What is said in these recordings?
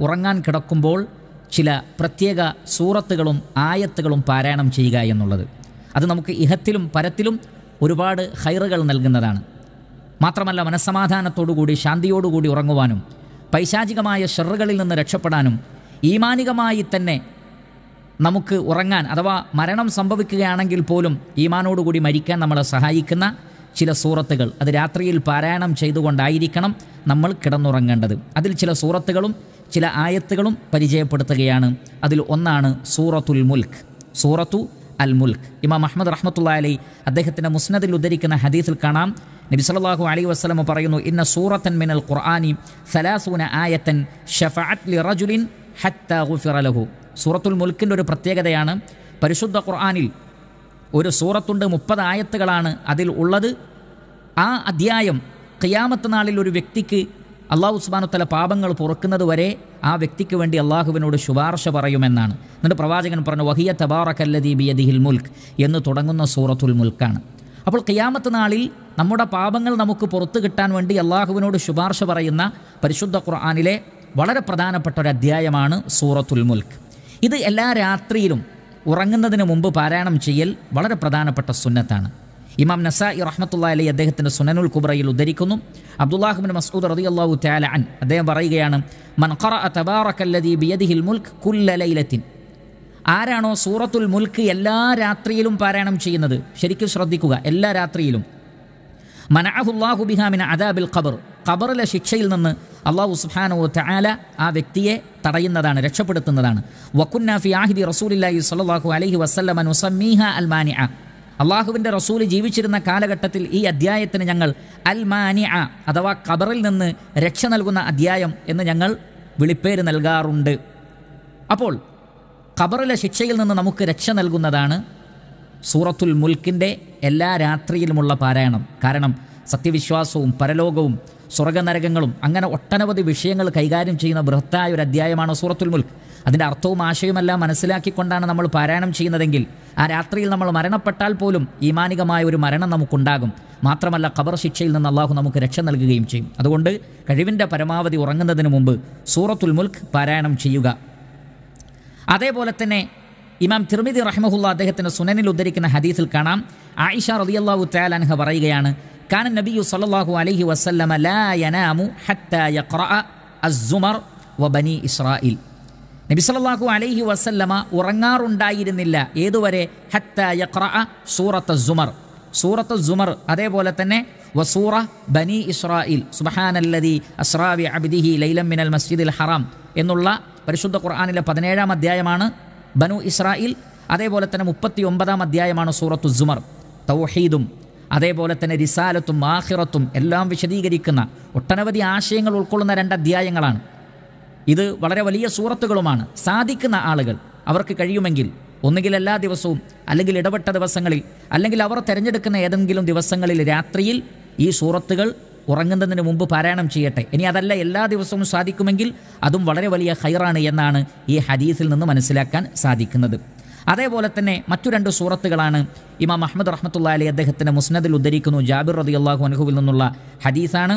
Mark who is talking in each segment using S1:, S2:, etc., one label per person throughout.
S1: ഉറങ്ങാൻ കിടക്കുമ്പോൾ ചില പ്രത്യേക സൂറത്തുകളും ആയത്തുകളും പാരായണം ചെയ്യുക എന്നുള്ളത്. അത് നമുക്ക് ഇഹത്തിലും പരത്തിലും ഒരുപാട് ഹൈറുകൾ നൽകുന്നതാണ്. മാത്രമല്ല മനസ്സമാധാനത്തോടുകൂടി ശാന്തിയോടുകൂടി ഉറങ്ങുവാനും പൈശാചികമായ ഷെറുകളിൽ നിന്ന് രക്ഷപ്പെടാനും ഈമാനികമായി തന്നെ നമുക്ക് ഉറങ്ങാൻ അഥവാ മരണം സംഭവിക്കുകയാണെങ്കിൽ പോലും ഈമാനോടുകൂടി മരിക്കാൻ നമ്മളെ സഹായിക്കുന്ന ചില സൂറത്തുകൾ. അത് രാത്രിയിൽ പാരായണം ചെയ്തുകൊണ്ടായിരിക്കണം നമ്മൾ കിടന്നുറങ്ങേണ്ടത്. അതിൽ ചില സൂറത്തുകളും ചില ആയത്തുകളും പരിചയപ്പെടുത്തുകയാണ്. അതിൽ ഒന്നാണ് സൂറത്തുൽ മുൽക്ക് സൂറത്തു അൽ മുൽക്ക് ഇമാം അഹമ്മദ് റഹ്മത്തുള്ള അലി അദ്ദേഹത്തിന്റെ മുസ്നദിൽ ഉദ്ധരിക്കുന്ന ഹദീസിൽ കാണാം. നബി സല്ലല്ലാഹു അലൈഹി വസല്ലം പറയുന്നു ഇന്ന സൂറത്തൻ മിനൽ ഖുർആാനി സലാസൂന ആയത്തൻ ഷഫഅത്ത് ലി റജുലിൻ ഹത്ത ഗുഫിറ ലഹു. സൂറത്തുൽ മുൽക്കിന്റെ ഒരു പ്രത്യേകതയാണ് പരിശുദ്ധ ഖുർആാനിൽ ഒരു സൂറത്തുണ്ട് മുപ്പത് ആയത്തുകളാണ് അതിൽ ഉള്ളത്. ആ അധ്യായം ഖിയാമത്ത് നാളിൽ ഒരു വ്യക്തിക്ക് അള്ളാഹു ഉസ്മാനുത്തല പാപങ്ങൾ പുറക്കുന്നത് വരെ ആ വ്യക്തിക്ക് വേണ്ടി അള്ളാഹുവിനോട് ശുപാർശ പറയുമെന്നാണ്. എന്നിട്ട് പ്രവാചകൻ പറഞ്ഞു വഹിയ തബാറക്കല്ലദീ ബിയദിഹിൽ മുൽക്ക് എന്ന് തുടങ്ങുന്ന സൂറത്തുൽ മുൽക്കാണ്. അപ്പോൾ കയ്യാമത്ത് നാളിൽ നമ്മുടെ പാപങ്ങൾ നമുക്ക് പുറത്തു കിട്ടാൻ വേണ്ടി അള്ളാഹുവിനോട് ശുപാർശ പറയുന്ന പരിശുദ്ധ ഖുർആാനിലെ വളരെ പ്രധാനപ്പെട്ട ഒരു അധ്യായമാണ് സൂറത്തുൽ മുൽക്ക് ഇത് എല്ലാ രാത്രിയിലും ഉറങ്ങുന്നതിന് മുമ്പ് പാരായണം ചെയ്യൽ വളരെ പ്രധാനപ്പെട്ട സുന്നത്താണ്. ഇമാം നസായി റഹ്മത്തുള്ള അലി അദ്ദേഹത്തിന്റെ സുനനുൽ കുബ്രയിൽ ഉദ്ധരിക്കുന്നു. അബ്ദുല്ലാഹുബിൻ മസൂദ് റതി അള്ളാഹു താല അൻ അദ്ദേഹം പറയുകയാണ് മൻ തബാറക്കല്ലതി ബിയദിഹിൽ മുൽക്ക് കുല്ല ലൈലത്തിൻ. ആരാണോ സൂറത്തുൽ മുൽക്ക് എല്ലാ രാത്രിയിലും പാരായണം ചെയ്യുന്നത്? ശരിക്കും ശ്രദ്ധിക്കുക എല്ലാ രാത്രിയിലും. മനഅഹുല്ലാഹു ബിഹാമിന അദാബിൽ ഖബർ. ഖബറിലെ ശിക്ഷയിൽ നിന്ന് അള്ളാഹു സുബ്ഹാനഹു തആല ആ വ്യക്തിയെ തടയുന്നതാണ് രക്ഷപ്പെടുത്തുന്നതാണ്. വക്കുന്നാഫി ആഹിദി റസൂലില്ലാഹി സ്വല്ലല്ലാഹു അലഹി നുസമ്മീഹ അൽ മാനിഅ. അള്ളാഹുവിന്റെ റസൂൽ ജീവിച്ചിരുന്ന കാലഘട്ടത്തിൽ ഈ അധ്യായത്തിന് ഞങ്ങൾ അൽ ആ അഥവാ ഖബറിൽ നിന്ന് രക്ഷ നൽകുന്ന അധ്യായം എന്ന് ഞങ്ങൾ വിളിപ്പേര് നൽകാറുണ്ട്. അപ്പോൾ ഖബറിലെ ശിക്ഷയിൽ നിന്ന് നമുക്ക് രക്ഷ നൽകുന്നതാണ് സൂറത്തുൽ മുൽക്കിന്റെ എല്ലാ രാത്രിയിലുമുള്ള പാരായണം. കാരണം സത്യവിശ്വാസവും പരലോകവും സ്വർഗനരകങ്ങളും അങ്ങനെ ഒട്ടനവധി വിഷയങ്ങൾ കൈകാര്യം ചെയ്യുന്ന ബൃഹത്തായ ഒരു അധ്യായമാണ് സൂറത്തുൽ മുൽക്ക്. അതിന്റെ അർത്ഥവും ആശയവുമെല്ലാം മനസ്സിലാക്കിക്കൊണ്ടാണ് നമ്മൾ പാരായണം ചെയ്യുന്നതെങ്കിൽ ആ രാത്രിയിൽ നമ്മൾ മരണപ്പെട്ടാൽ പോലും ഈമാനികമായ ഒരു മരണം നമുക്കുണ്ടാകും. മാത്രമല്ല ഖബർ ശിക്ഷയിൽ നിന്ന് അള്ളാഹു നമുക്ക് രക്ഷ നൽകുകയും ചെയ്യും. അതുകൊണ്ട് കഴിവിന്റെ പരമാവധി ഉറങ്ങുന്നതിന് മുമ്പ് സൂറത്തുൽ മുൽക്ക് പാരായണം ചെയ്യുക. അതേപോലെ തന്നെ ഇമാം തിർമിദി റഹ്മഹുല്ല അദ്ദേഹത്തിന്റെ സുനനിൽ ഉദ്ധരിക്കുന്ന ഹദീസിൽ കാണാം. ആയിഷ റളിയല്ലാഹു തആല അൻഹ പറയുകയാണ് കാന നബിയു സല്ലല്ലാഹു അലൈഹി വസല്ലമ ലാ യനാമു ഹത്താ യഖറഅ അസ്സുമർ വബനി ഇസ്രായിൽ നബി സല്ലല്ലാഹു അലൈഹി വസല്ലമ ഉറങ്ങാറുണ്ടായിരുന്നില്ല. ഏതുവരെ? ഹത്താ യഖറഅ സൂറത്ത് സുമർ സൂറത്ത് സുമർ അതേപോലെ തന്നെ വസൂറ ബനി ഇസ്രായിൽ സുബ്ഹാനല്ലദി അസ്രാവി അബിദിഹി ലൈലം മിനൽ മസ്ജിദിൽ ഹറാം എന്നുള്ള പരിശുദ്ധ ഖുർആാനിലെ പതിനേഴാം അധ്യായമാണ് ബനു ഇസ്രായിൽ അതേപോലെ തന്നെ മുപ്പത്തി ഒമ്പതാം അധ്യായമാണ് സൂറത്തു സുമർ തൗഹീദും അതേപോലെ തന്നെ റിസാലത്തും ആഹിറത്തും എല്ലാം വിശദീകരിക്കുന്ന ഒട്ടനവധി ആശയങ്ങൾ ഉൾക്കൊള്ളുന്ന രണ്ട് അധ്യായങ്ങളാണ് ഇത് വളരെ വലിയ സൂറത്തുകളുമാണ്. സാധിക്കുന്ന ആളുകൾ അവർക്ക് കഴിയുമെങ്കിൽ ഒന്നുകിൽ എല്ലാ ദിവസവും അല്ലെങ്കിൽ ഇടപെട്ട ദിവസങ്ങളിൽ അല്ലെങ്കിൽ അവർ തിരഞ്ഞെടുക്കുന്ന ഏതെങ്കിലും ദിവസങ്ങളിൽ രാത്രിയിൽ ഈ സൂറത്തുകൾ ഉറങ്ങുന്നതിന് മുമ്പ് പാരായണം ചെയ്യട്ടെ. ഇനി അതല്ല എല്ലാ ദിവസവും സാധിക്കുമെങ്കിൽ അതും വളരെ വലിയ ഹൈറാണ് എന്നാണ് ഈ ഹദീസിൽ നിന്ന് മനസ്സിലാക്കാൻ സാധിക്കുന്നത്. അതേപോലെ തന്നെ മറ്റു രണ്ട് സൂറത്തുകളാണ് ഇമാം അഹമ്മദ് റഹ്മത്തുള്ള അലി അദ്ദേഹത്തിന്റെ മുസ്നദിൽ ഉദ്ധരിക്കുന്നു ജാബിർ റതി അള്ളാഹു അനുഹുവിൽ നിന്നുള്ള ഹദീസാണ്.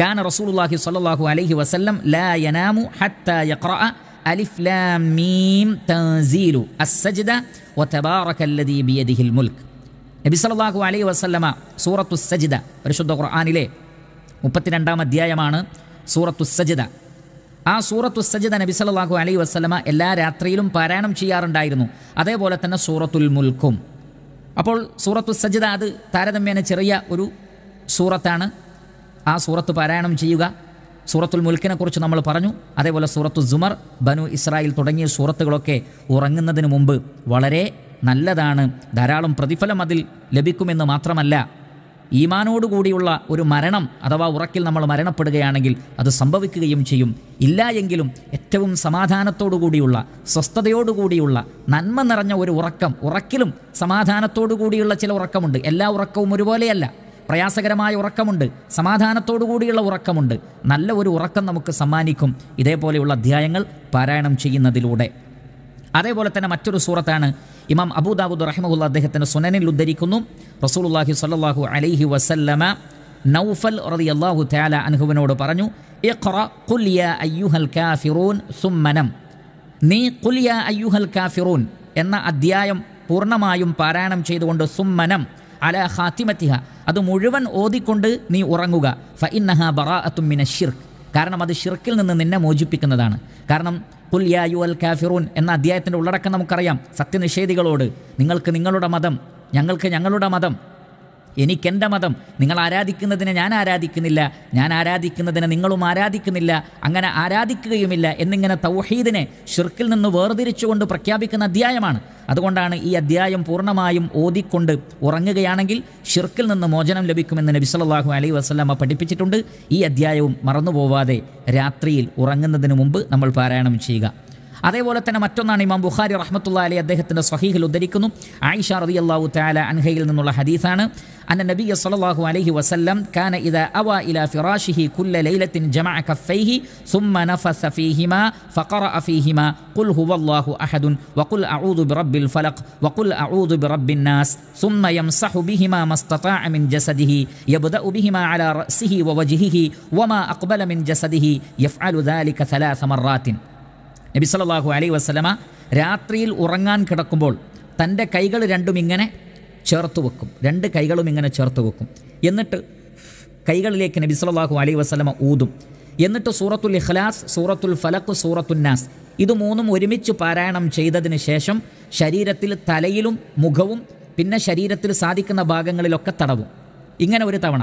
S1: കാൻ റസൂൽഹി സ്വല്ലല്ലാഹു അലൈഹി വസല്ലം ലാ യനാമു ഹത്ത യഖ്റഅ അലിഫ് ലാം മീം അസ്സജ്ദ നബി അലൈഹി വസല്ലമ സൂറത്തുസ് പരിശുദ്ധ ഖുർആനിലെ മുപ്പത്തിരണ്ടാം അധ്യായമാണ് സൂറത്തു സജിദ ആ സൂറത്തു സജിദ നബി സല്ലല്ലാഹു അലൈഹി വസല്ലമ എല്ലാ രാത്രിയിലും പാരായണം ചെയ്യാറുണ്ടായിരുന്നു. അതേപോലെ തന്നെ സൂറത്തുൽ മുൽക്കും. അപ്പോൾ സൂറത്തു സജിദ അത് താരതമ്യേന ചെറിയ ഒരു സൂറത്താണ്. ആ സൂറത്ത് പാരായണം ചെയ്യുക. സൂറത്തുൽ മുൽക്കിനെ കുറിച്ച് നമ്മൾ പറഞ്ഞു. അതേപോലെ സൂറത്തു സുമർ ബനു ഇസ്രായേൽ തുടങ്ങിയ സൂറത്തുകളൊക്കെ ഉറങ്ങുന്നതിന് മുമ്പ് വളരെ നല്ലതാണ്. ധാരാളം പ്രതിഫലം അതിൽ ലഭിക്കുമെന്ന് മാത്രമല്ല. ഈമാനോടുകൂടിയുള്ള ഒരു മരണം അഥവാ ഉറക്കിൽ നമ്മൾ മരണപ്പെടുകയാണെങ്കിൽ അത് സംഭവിക്കുകയും ചെയ്യും. ഇല്ല എങ്കിലും ഏറ്റവും സമാധാനത്തോടുകൂടിയുള്ള സ്വസ്ഥതയോടുകൂടിയുള്ള നന്മ നിറഞ്ഞ ഒരു ഉറക്കം ഉറക്കിലും സമാധാനത്തോടുകൂടിയുള്ള ചില ഉറക്കമുണ്ട്. എല്ലാ ഉറക്കവും ഒരുപോലെയല്ല. പ്രയാസകരമായ ഉറക്കമുണ്ട് സമാധാനത്തോടുകൂടിയുള്ള ഉറക്കമുണ്ട്. നല്ല ഒരു ഉറക്കം നമുക്ക് സമ്മാനിക്കും. ഇതേപോലെയുള്ള അധ്യായങ്ങൾ പാരായണം ചെയ്യുന്നതിലൂടെ. അതേപോലെ തന്നെ മറ്റൊരു സൂറത്താണ് ഇമാം അബൂദാബുദ് റഹിമുല്ല അദ്ദേഹത്തിന്റെ സുനനിൽ ഉദ്ധരിക്കുന്നു. റസൂലുള്ളാഹി സ്വല്ലല്ലാഹു അലൈഹി വസല്ലമ നൗഫൽ അള്ളാഹു തആല അൻഹുവിനോട് പറഞ്ഞു നീ. ഖുൽ യാ അയ്യുഹൽ കാഫിറൂൻ എന്ന അധ്യായം പൂർണമായും പാരായണം ചെയ്തുകൊണ്ട് സുമ്മനം അല ഹാത്തിമത്തിഹ അത് മുഴുവൻ ഓതിക്കൊണ്ട് നീ ഉറങ്ങുക. ഫ ഇന്നഹ ബറാഅത്തും മിന ഷിർക്ക് കാരണം അത് ഷിർക്കിൽ നിന്ന് നിന്നെ മോചിപ്പിക്കുന്നതാണ്. കാരണം കുൽ യാ കാഫിറൂൻ എന്ന അധ്യായത്തിന്റെ ഉള്ളടക്കം നമുക്കറിയാം സത്യനിഷേധികളോട്. നിങ്ങൾക്ക് നിങ്ങളുടെ മതം ഞങ്ങൾക്ക് ഞങ്ങളുടെ മതം എനിക്കെന്റെ മതം നിങ്ങൾ ആരാധിക്കുന്നതിനെ ഞാൻ ആരാധിക്കുന്നില്ല ഞാൻ ആരാധിക്കുന്നതിനെ നിങ്ങളും ആരാധിക്കുന്നില്ല അങ്ങനെ ആരാധിക്കുകയുമില്ല എന്നിങ്ങനെ തൗഹീദിനെ ഷിർക്കിൽ നിന്ന് വേർതിരിച്ചുകൊണ്ട് പ്രഖ്യാപിക്കുന്ന അധ്യായമാണ്. അതുകൊണ്ടാണ് ഈ അധ്യായം പൂർണമായും ഓതിക്കൊണ്ട് ഉറങ്ങുകയാണെങ്കിൽ ഷിർക്കിൽ നിന്ന് മോചനം ലഭിക്കുമെന്ന് നബി സല്ലല്ലാഹു അലൈഹി വസ്ലാമ പഠിപ്പിച്ചിട്ടുണ്ട്. ഈ അധ്യായവും മറന്നുപോവാതെ രാത്രിയിൽ ഉറങ്ങുന്നതിന് മുമ്പ് നമ്മൾ പാരായണം ചെയ്യുക. അതേപോലെ തന്നെ മറ്റൊന്നാണ് ഇമാം ബുഖാരി റഹ്മത്തുള്ള അലി അദ്ദേഹത്തിൻ്റെ സ്വഹീഹിൽ ഉദ്ധരിക്കുന്നു ആയിഷ റളിയല്ലാഹു തആല അൻഹയിൽ നിന്നുള്ള ഹദീസാണ് അന്ന നബിയ സല്ലല്ലാഹു അലൈഹി വസല്ലം കാന ഇദാ അവ ഇലാ ഫിറാഷിഹി കുല്ല ലൈലത്തിൻ ജമഅ കഫൈഹി ثم نفث فيهما فقرأ فيهما قل هو الله أحد وقل أعوذ برب الفلق وقل أعوذ برب الناس ثم يمسح بهما ما استطاع من جسده يبدأ بهما على رأسه ووجهه وما أقبل من جسده يفعل ذلك ثلاث مرات നബി സല്ലല്ലാഹു അലൈഹി വസല്ലമ രാത്രിയിൽ ഉറങ്ങാൻ കിടക്കുമ്പോൾ തന്റെ കൈകൾ രണ്ടും ഇങ്ങനെ ചേർത്ത് വെക്കും. രണ്ട് കൈകളും ഇങ്ങനെ ചേർത്ത് വെക്കും. എന്നിട്ട് കൈകളിലേക്ക് നബി സല്ലല്ലാഹു അലൈഹി വസല്ലമ ഊതും. എന്നിട്ട് സൂറത്തുൽ ഇഖ്ലാസ് സൂറത്തുൽ ഫലഖ് സൂറത്തുൽ നാസ് ഇത് മൂന്നും ഒരുമിച്ച് പാരായണം ചെയ്തതിന് ശേഷം ശരീരത്തിൽ തലയിലും മുഖവും പിന്നെ ശരീരത്തിൽ സാധിക്കുന്ന ഭാഗങ്ങളിലൊക്കെ തടവും. ഇങ്ങനെ ഒരു തവണ.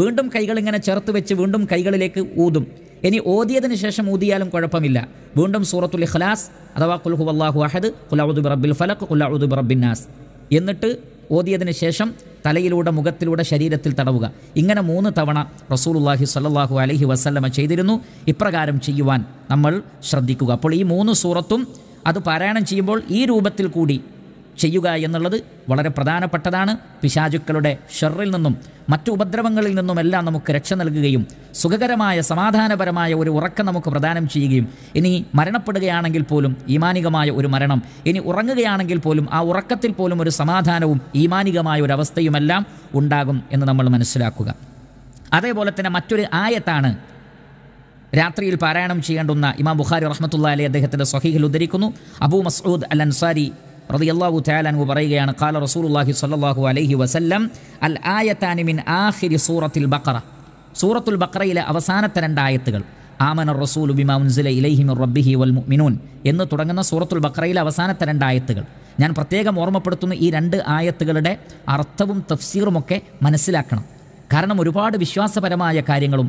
S1: വീണ്ടും കൈകൾ ഇങ്ങനെ ചേർത്ത് വെച്ച് വീണ്ടും കൈകളിലേക്ക് ഊതും. ഇനി ഓതിയതിന് ശേഷം ഊതിയാലും കുഴപ്പമില്ല. വീണ്ടും സൂറത്തുൽ ഇഖ്ലാസ് അഥവാ കുൽഹു അള്ളാഹു അഹദ് കുലാഉദ് റബ്ബിൽ ഫലഖ് കുലാഉദ് റബ്ബിന്നാസ് നാസ്. എന്നിട്ട് ഓതിയതിന് ശേഷം തലയിലൂടെ മുഖത്തിലൂടെ ശരീരത്തിൽ തടവുക. ഇങ്ങനെ മൂന്ന് തവണ റസൂലുള്ളാഹി സല്ലാഹു അലഹി വസല്ലമ ചെയ്തിരുന്നു. ഇപ്രകാരം ചെയ്യുവാൻ നമ്മൾ ശ്രദ്ധിക്കുക. അപ്പോൾ ഈ മൂന്ന് സൂറത്തും അത് പാരായണം ചെയ്യുമ്പോൾ ഈ രൂപത്തിൽ കൂടി ചെയ്യുക എന്നുള്ളത് വളരെ പ്രധാനപ്പെട്ടതാണ്. പിശാചുക്കളുടെ ഷെറിൽ നിന്നും മറ്റു ഉപദ്രവങ്ങളിൽ നിന്നുമെല്ലാം നമുക്ക് രക്ഷ നൽകുകയും സുഖകരമായ സമാധാനപരമായ ഒരു ഉറക്കം നമുക്ക് പ്രദാനം ചെയ്യുകയും ഇനി മരണപ്പെടുകയാണെങ്കിൽ പോലും ഈമാനികമായ ഒരു മരണം ഇനി ഉറങ്ങുകയാണെങ്കിൽ പോലും ആ ഉറക്കത്തിൽ പോലും ഒരു സമാധാനവും ഈമാനികമായ ഒരു അവസ്ഥയുമെല്ലാം ഉണ്ടാകും എന്ന് നമ്മൾ മനസ്സിലാക്കുക. അതേപോലെ തന്നെ മറ്റൊരു ആയത്താണ് രാത്രിയിൽ പാരായണം ചെയ്യേണ്ടുന്ന ഇമാം ബുഖാരി റഹ്മത്തുള്ള അലി അദ്ദേഹത്തിന്റെ സ്വഹീഹിൽ ഉദ്ധരിക്കുന്നു. അബൂ മസൂദ് അൽ അൻസാരി റളിയല്ലാഹു തആലാൻഹു പറയുകയാണ് ഖാല റസൂലുള്ളാഹി സ്വല്ലല്ലാഹു അലൈഹി വസല്ലം അൽ ആയതാനി മിൻ ആഖിരി സൂറത്തുൽ ബഖറ. സൂറത്തുൽ ബഖറയിലെ അവസാനത്തെ രണ്ട് ആയത്തുകൾ ആമന റസൂലു ബിമാ ഉൻസില ഇലൈഹി മിർ റബ്ബിഹി വൽ മുഅ്മിനൂൻ എന്ന് തുടങ്ങുന്ന സൂറത്തുൽ ബഖറയിലെ അവസാനത്തെ രണ്ട് ആയത്തുകൾ. ഞാൻ പ്രത്യേകം ഓർമ്മപ്പെടുത്തുന്ന ഈ രണ്ട് ആയത്തുകളുടെ അർത്ഥവും തഫ്സീറുമൊക്കെ മനസ്സിലാക്കണം. കാരണം ഒരുപാട് വിശ്വാസപരമായ കാര്യങ്ങളും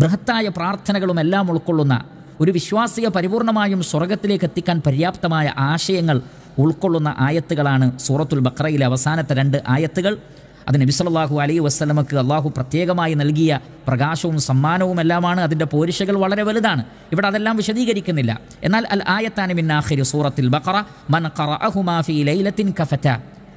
S1: ബൃഹത്തായ പ്രാർത്ഥനകളും എല്ലാം ഉൾക്കൊള്ളുന്ന ഒരു വിശ്വാസിയെ പരിപൂർണമായും സ്വർഗത്തിലേക്ക് എത്തിക്കാൻ പര്യാപ്തമായ ആശയങ്ങൾ ഉൾക്കൊള്ളുന്ന ആയത്തുകളാണ് സൂറത്തുൽ ബക്രയിലെ അവസാനത്തെ രണ്ട് ആയത്തുകൾ. അത് നബി സല്ലല്ലാഹു അലൈഹി വസ്ലമക്ക് അള്ളാഹു പ്രത്യേകമായി നൽകിയ പ്രകാശവും സമ്മാനവും എല്ലാമാണ്. അതിന്റെ പോരിശകൾ വളരെ വലുതാണ്. ഇവിടെ അതെല്ലാം വിശദീകരിക്കുന്നില്ല. എന്നാൽ അൽ ആയത്താനി ആഖിരി സൂറത്തിൽ ബഖറ മൻ ഖറഅഹുമാ ഫീ ലൈലത്തിൻ കഫറ്റ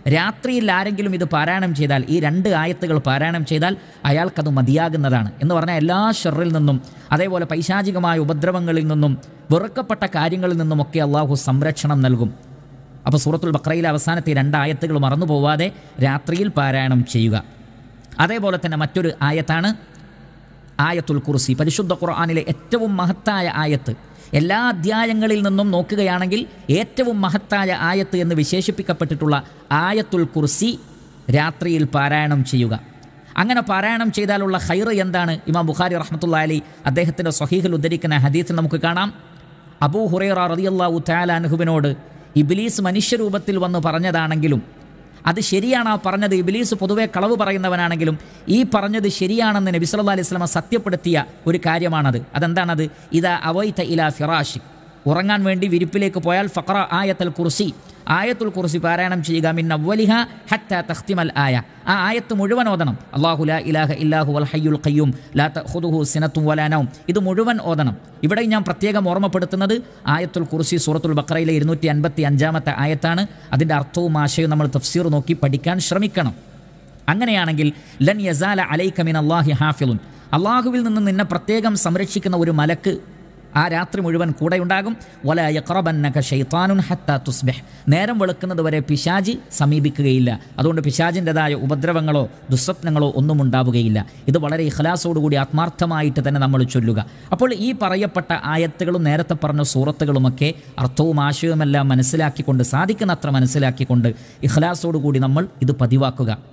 S1: രാത്രിയിൽ ആരെങ്കിലും ഇത് പാരായണം ചെയ്താൽ ഈ രണ്ട് ആയത്തുകൾ പാരായണം ചെയ്താൽ അയാൾക്കത് മതിയാകുന്നതാണ്. എന്ന് പറഞ്ഞാൽ എല്ലാ ഷെറിൽ നിന്നും അതേപോലെ പൈശാചികമായ ഉപദ്രവങ്ങളിൽ നിന്നും വെറുക്കപ്പെട്ട കാര്യങ്ങളിൽ നിന്നുമൊക്കെ അള്ളാഹു സംരക്ഷണം നൽകും. അപ്പോൾ സൂറത്തുൽ ബക്രയിലെ അവസാനത്തെ രണ്ടായത്തുകൾ മറന്നു പോവാതെ രാത്രിയിൽ പാരായണം ചെയ്യുക. അതേപോലെ തന്നെ മറ്റൊരു ആയത്താണ് ആയത്തുൽ കുർസി. പരിശുദ്ധ ഖുർആാനിലെ ഏറ്റവും മഹത്തായ ആയത്ത്. എല്ലാ അധ്യായങ്ങളിൽ നിന്നും നോക്കുകയാണെങ്കിൽ ഏറ്റവും മഹത്തായ ആയത്ത് എന്ന് വിശേഷിപ്പിക്കപ്പെട്ടിട്ടുള്ള ആയത്തുൽ കുർസി രാത്രിയിൽ പാരായണം ചെയ്യുക. അങ്ങനെ പാരായണം ചെയ്താലുള്ള ഹൈർ എന്താണ്? ഇമാം ബുഖാരി റഹ്മത്തുള്ള അലി അദ്ദേഹത്തിന്റെ സ്വഹീഹിൽ ഉദ്ധരിക്കുന്ന ഹദീസിൽ നമുക്ക് കാണാം. അബൂ ഹുറൈറ റളിയല്ലാഹു തആലാൻഹുവിനോട് ഇബ്ലീസ് മനുഷ്യരൂപത്തിൽ വന്ന് പറഞ്ഞതാണെങ്കിലും അത് ശരിയാണ് ആ പറഞ്ഞത്. ഇബിലീസ് പൊതുവെ കളവ് പറയുന്നവനാണെങ്കിലും ഈ പറഞ്ഞത് ശരിയാണെന്ന് നബി സല്ലാ അലൈഹി സ്വലമ സത്യപ്പെടുത്തിയ ഒരു കാര്യമാണത്. അതെന്താണത്? ഇതാ അവൈത ഇല ഫിറാഷിഖ് ഉറങ്ങാൻ വേണ്ടി വിരിപ്പിലേക്ക് പോയാൽ ഫക്ര ആയത്തൽ കുർസി. ആയത്തുൽ കുറിച്ച് പാരായണം ചെയ്യുക മിൻ അവലിഹ ഹത്ത തഖ്തിമൽ ആയ. ആ ആയത്ത് മുഴുവൻ ഓതണം. അള്ളാഹു ലാ ഇലാഹ ഇല്ലാഹു വൽ ഹയ്യുൽ ഖയ്യൂം ലാ തഖുദുഹു സിനത്തും വലാ നൗം. ഇത് മുഴുവൻ ഓതണം. ഇവിടെ ഞാൻ പ്രത്യേകം ഓർമ്മപ്പെടുത്തുന്നത് ആയത്തുൽ കുർസി സൂറത്തുൽ ബഖറയിലെ ഇരുന്നൂറ്റി അൻപത്തി അഞ്ചാമത്തെ ആയത്താണ്. അതിന്റെ അർത്ഥവും ആശയവും നമ്മൾ തഫ്സീർ നോക്കി പഠിക്കാൻ ശ്രമിക്കണം. അങ്ങനെയാണെങ്കിൽ ലൻ യസാല അലൈക മിൻ അള്ളാഹി ഹാഫിലുൻ. അള്ളാഹുവിൽ നിന്ന് നിന്നെ പ്രത്യേകം സംരക്ഷിക്കുന്ന ഒരു മലക്ക് ആ രാത്രി മുഴുവൻ കൂടെയുണ്ടാകും. വലയ യക്റബന്നക ഷെയ്ത്താനുൻ ഹത്താ തുസ്ബെഹ്. നേരം വെളുക്കുന്നത് വരെ പിശാജി സമീപിക്കുകയില്ല. അതുകൊണ്ട് പിശാജിന്റെതായ ഉപദ്രവങ്ങളോ ദുസ്വപ്നങ്ങളോ ഒന്നും ഉണ്ടാവുകയില്ല. ഇത് വളരെ ഇഖലാസോടുകൂടി ആത്മാർത്ഥമായിട്ട് തന്നെ നമ്മൾ ചൊല്ലുക. അപ്പോൾ ഈ പറയപ്പെട്ട ആയത്തുകളും നേരത്തെ പറഞ്ഞ സൂറത്തുകളുമൊക്കെ അർത്ഥവും ആശയവുമെല്ലാം മനസ്സിലാക്കിക്കൊണ്ട് സാധിക്കുന്നത്ര മനസ്സിലാക്കിക്കൊണ്ട് ഇഖലാസോടുകൂടി നമ്മൾ ഇത് പതിവാക്കുക.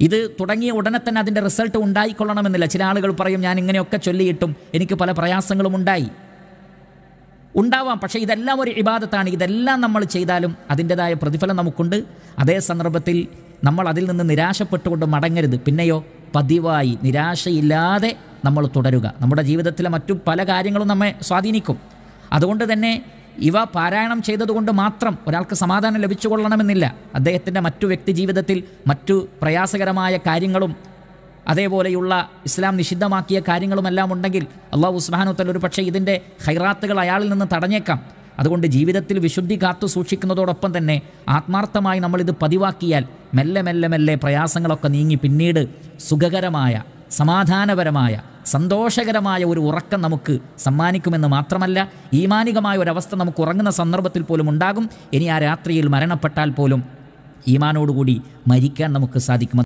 S1: ഇത് തുടങ്ങിയ ഉടനെ തന്നെ അതിന്റെ റിസൾട്ട് ഉണ്ടായിക്കൊള്ളണമെന്നില്ല. ചില ആളുകൾ പറയും ഞാൻ ഇങ്ങനെയൊക്കെ ചൊല്ലിയിട്ടും എനിക്ക് പല പ്രയാസങ്ങളും ഉണ്ടായി. ഉണ്ടാവാം. പക്ഷേ ഇതെല്ലാം ഒരു ഇബാദത്താണ്. ഇതെല്ലാം നമ്മൾ ചെയ്താലും അതിന്റെതായ പ്രതിഫലം നമുക്കുണ്ട്. അതേ സന്ദർഭത്തിൽ നമ്മൾ അതിൽ നിന്ന് നിരാശപ്പെട്ടുകൊണ്ട് മടങ്ങരുത്. പിന്നെയോ പതിവായി നിരാശയില്ലാതെ നമ്മൾ തുടരുക. നമ്മുടെ ജീവിതത്തിലെ മറ്റു പല കാര്യങ്ങളും നമ്മെ സ്വാധീനിക്കും. അതുകൊണ്ട് തന്നെ ഇവ പാരായണം ചെയ്തതുകൊണ്ട് മാത്രം ഒരാൾക്ക് സമാധാനം ലഭിച്ചുകൊള്ളണമെന്നില്ല. അദ്ദേഹത്തിന്റെ മറ്റു വ്യക്തി ജീവിതത്തിൽ മറ്റു പ്രയാസകരമായ കാര്യങ്ങളും അതേപോലെയുള്ള ഇസ്ലാം നിഷിദ്ധമാക്കിയ കാര്യങ്ങളുമെല്ലാം ഉണ്ടെങ്കിൽ അള്ളാഹു ഉസ്മാനുത്തൽ ഒരു പക്ഷേ ഇതിന്റെ ഹൈറാത്തുകൾ അയാളിൽ നിന്ന് തടഞ്ഞേക്കാം. അതുകൊണ്ട് ജീവിതത്തിൽ വിശുദ്ധി കാത്തു സൂക്ഷിക്കുന്നതോടൊപ്പം തന്നെ ആത്മാർത്ഥമായി നമ്മളിത് പതിവാക്കിയാൽ മെല്ലെ മെല്ലെ മെല്ലെ പ്രയാസങ്ങളൊക്കെ നീങ്ങി പിന്നീട് സുഖകരമായ സമാധാനപരമായ സന്തോഷകരമായ ഒരു ഉറക്കം നമുക്ക് സമ്മാനിക്കുമെന്ന് മാത്രമല്ല ഈമാനികമായ ഒരവസ്ഥ നമുക്ക് ഉറങ്ങുന്ന സന്ദർഭത്തിൽ പോലും ഉണ്ടാകും. ഇനി ആ രാത്രിയിൽ മരണപ്പെട്ടാൽ പോലും ഈമാനോടുകൂടി മരിക്കാൻ നമുക്ക് സാധിക്കും